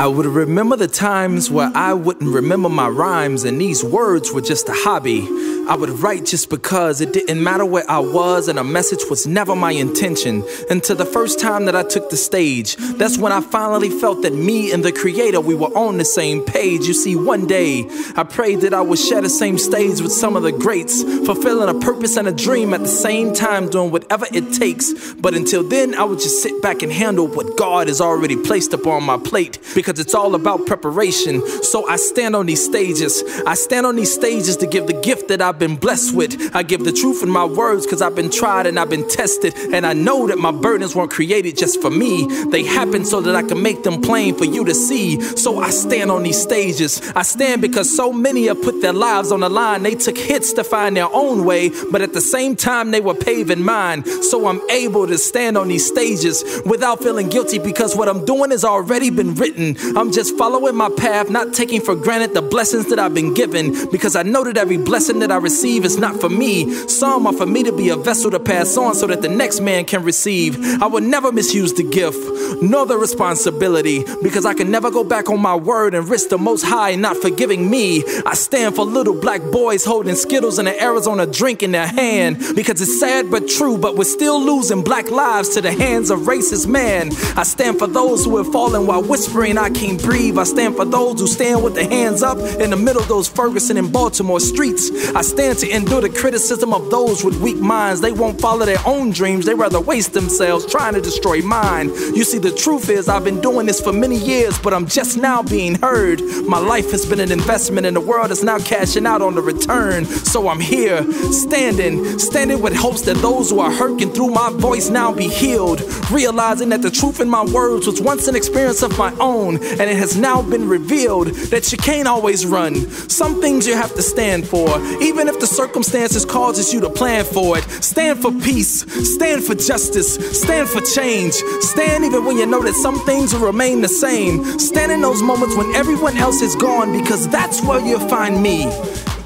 I would remember the times where I wouldn't remember my rhymes, and these words were just a hobby. I would write just because it didn't matter where I was, and a message was never my intention. Until the first time that I took the stage, that's when I finally felt that me and the creator, we were on the same page. You see, one day I prayed that I would share the same stage with some of the greats, fulfilling a purpose and a dream at the same time, doing whatever it takes. But until then, I would just sit back and handle what God has already placed upon my plate because it's all about preparation. So I stand on these stages. I stand on these stages to give the gift that I've been blessed with. I give the truth in my words because I've been tried and I've been tested. And I know that my burdens weren't created just for me, they happen so that I can make them plain for you to see. So I stand on these stages. I stand because so many have put their lives on the line. They took hits to find their own way, but at the same time, they were paving mine. So I'm able to stand on these stages without feeling guilty because what I'm doing has already been written. I'm just following my path, not taking for granted the blessings that I've been given because I know that every blessing that I receive is not for me. Some are for me to be a vessel to pass on so that the next man can receive. I will never misuse the gift nor the responsibility because I can never go back on my word and risk the most high not forgiving me. I stand for little black boys holding Skittles and an Arizona drink in their hand because it's sad but true, but we're still losing black lives to the hands of racist man. I stand for those who have fallen while whispering I can't breathe. I stand for those who stand with their hands up in the middle of those Ferguson and Baltimore streets. I stand to endure the criticism of those with weak minds. They won't follow their own dreams, they rather waste themselves trying to destroy mine. You see, the truth is, I've been doing this for many years, but I'm just now being heard. My life has been an investment, and the world is now cashing out on the return. So I'm here, standing, standing with hopes that those who are hurting through my voice now be healed. Realizing that the truth in my words was once an experience of my own, and it has now been revealed that you can't always run. Some things you have to stand for, even if the circumstances causes you to plan for it. Stand for peace, stand for justice, stand for change. Stand even when you know that some things will remain the same. Stand in those moments when everyone else is gone because that's where you'll find me,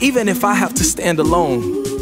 even if I have to stand alone.